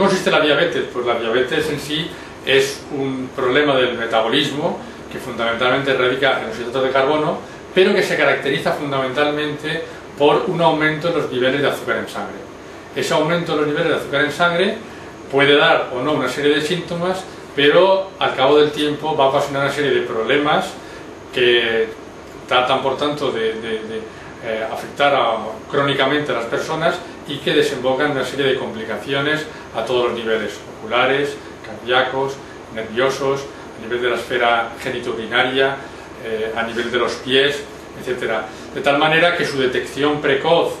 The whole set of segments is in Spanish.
consiste la diabetes? Pues la diabetes en sí es un problema del metabolismo que fundamentalmente radica en los hidratos de carbono, pero que se caracteriza fundamentalmente por un aumento en los niveles de azúcar en sangre. Ese aumento de los niveles de azúcar en sangre puede dar o no una serie de síntomas, pero al cabo del tiempo va a ocasionar una serie de problemas que tratan por tanto de, eh, afectar crónicamente a las personas y que desembocan en una serie de complicaciones a todos los niveles, oculares, cardíacos, nerviosos, a nivel de la esfera genitourinaria, eh, a nivel de los pies, etc. De tal manera que su detección precoz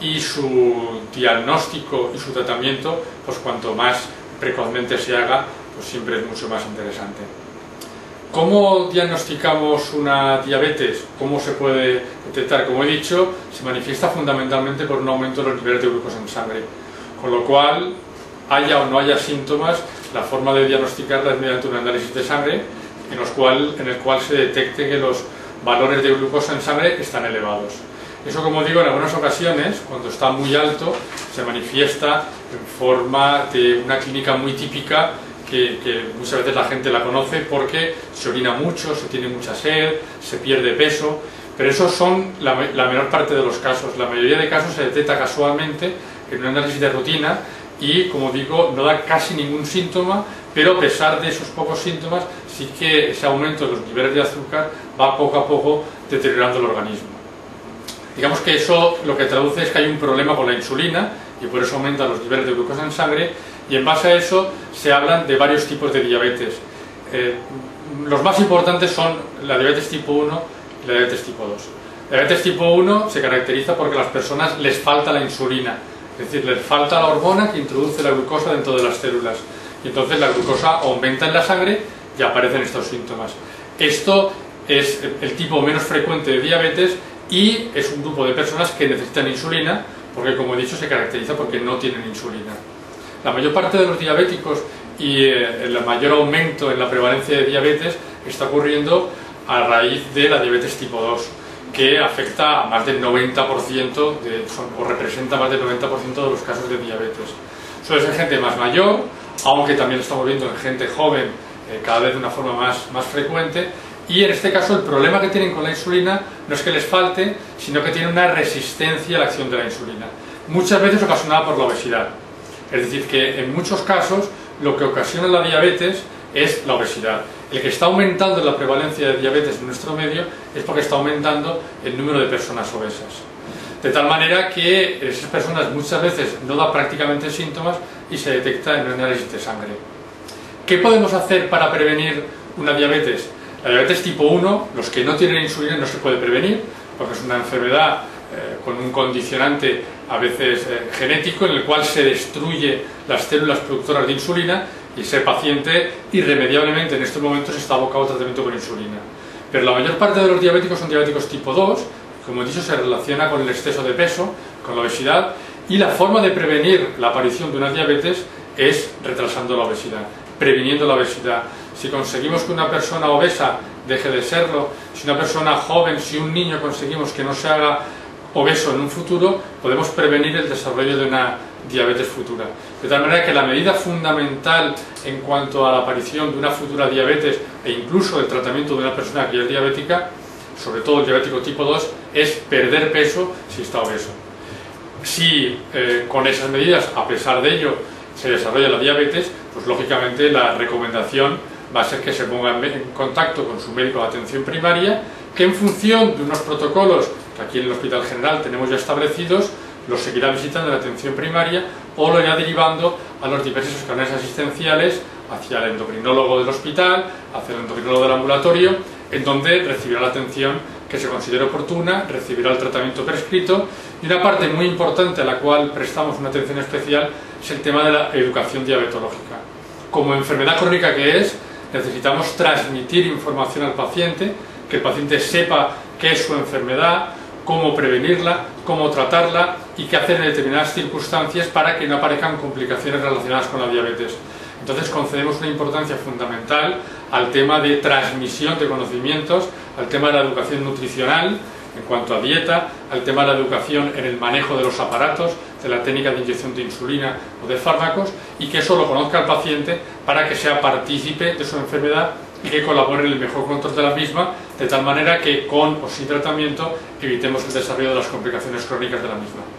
y su diagnóstico y su tratamiento, pues cuanto más precozmente se haga, pues siempre es mucho más interesante. ¿Cómo diagnosticamos una diabetes? ¿Cómo se puede detectar? Como he dicho, se manifiesta fundamentalmente por un aumento de los niveles de glucosa en sangre. Con lo cual, haya o no haya síntomas, la forma de diagnosticarla es mediante un análisis de sangre en, los cual, en el cual se detecte que los valores de glucosa en sangre están elevados. Eso, como digo, en algunas ocasiones, cuando está muy alto, se manifiesta en forma de una clínica muy típica que, muchas veces la gente la conoce porque se orina mucho, se tiene mucha sed, se pierde peso, pero esos son la, menor parte de los casos. La mayoría de casos se detecta casualmente en un análisis de rutina y, como digo, no da casi ningún síntoma, pero a pesar de esos pocos síntomas, sí que ese aumento de los niveles de azúcar va poco a poco deteriorando el organismo. Digamos que eso lo que traduce es que hay un problema con la insulina y por eso aumentan los niveles de glucosa en sangre y en base a eso se hablan de varios tipos de diabetes. Eh, los más importantes son la diabetes tipo 1 y la diabetes tipo 2. La diabetes tipo 1 se caracteriza porque a las personas les falta la insulina, es decir, les falta la hormona que introduce la glucosa dentro de las células. Y entonces la glucosa aumenta en la sangre y aparecen estos síntomas. Esto es el tipo menos frecuente de diabetes y es un grupo de personas que necesitan insulina porque como he dicho se caracteriza porque no tienen insulina. La mayor parte de los diabéticos y eh, el mayor aumento en la prevalencia de diabetes está ocurriendo a raíz de la diabetes tipo 2, que afecta a más del 90% o representa más del 90% de los casos de diabetes. Suele ser gente más mayor, aunque también lo estamos viendo en gente joven eh, cada vez de una forma más, más frecuente, y en este caso el problema que tienen con la insulina no es que les falte, sino que tienen una resistencia a la acción de la insulina, muchas veces ocasionada por la obesidad. Es decir, que en muchos casos lo que ocasiona la diabetes es la obesidad. El que está aumentando la prevalencia de diabetes en nuestro medio es porque está aumentando el número de personas obesas. De tal manera que esas personas muchas veces no dan prácticamente síntomas y se detecta en el análisis de sangre. ¿Qué podemos hacer para prevenir una diabetes? La diabetes tipo 1, los que no tienen insulina no se puede prevenir, porque es una enfermedad eh, con un condicionante a veces eh, genético en el cual se destruye las células productoras de insulina y ese paciente irremediablemente en estos momentos está abocado a tratamiento con insulina. Pero la mayor parte de los diabéticos son diabéticos tipo 2, como he dicho se relaciona con el exceso de peso, con la obesidad y la forma de prevenir la aparición de una diabetes es retrasando la obesidad, previniendo la obesidad. Si conseguimos que una persona obesa deje de serlo, si una persona joven, si un niño conseguimos que no se haga obeso en un futuro, podemos prevenir el desarrollo de una diabetes futura. De tal manera que la medida fundamental en cuanto a la aparición de una futura diabetes e incluso el tratamiento de una persona que es diabética, sobre todo el diabético tipo 2, es perder peso si está obeso. Si eh, con esas medidas, a pesar de ello, se desarrolla la diabetes, pues lógicamente la recomendación va a ser que se ponga en contacto con su médico de atención primaria, que en función de unos protocolos que aquí en el Hospital General tenemos ya establecidos, los seguirá visitando en la atención primaria o lo irá derivando a los diversos canales asistenciales hacia el endocrinólogo del hospital, hacia el endocrinólogo del ambulatorio, en donde recibirá la atención que se considere oportuna, recibirá el tratamiento prescrito y una parte muy importante a la cual prestamos una atención especial es el tema de la educación diabetológica. Como enfermedad crónica que es, necesitamos transmitir información al paciente, que el paciente sepa qué es su enfermedad, cómo prevenirla, cómo tratarla y qué hacer en determinadas circunstancias para que no aparezcan complicaciones relacionadas con la diabetes. Entonces concedemos una importancia fundamental al tema de transmisión de conocimientos, al tema de la educación nutricional en cuanto a dieta, al tema de la educación en el manejo de los aparatos, de la técnica de inyección de insulina o de fármacos y que eso lo conozca el paciente para que sea partícipe de su enfermedad y que colabore en el mejor control de la misma, de tal manera que con o sin tratamiento evitemos el desarrollo de las complicaciones crónicas de la misma.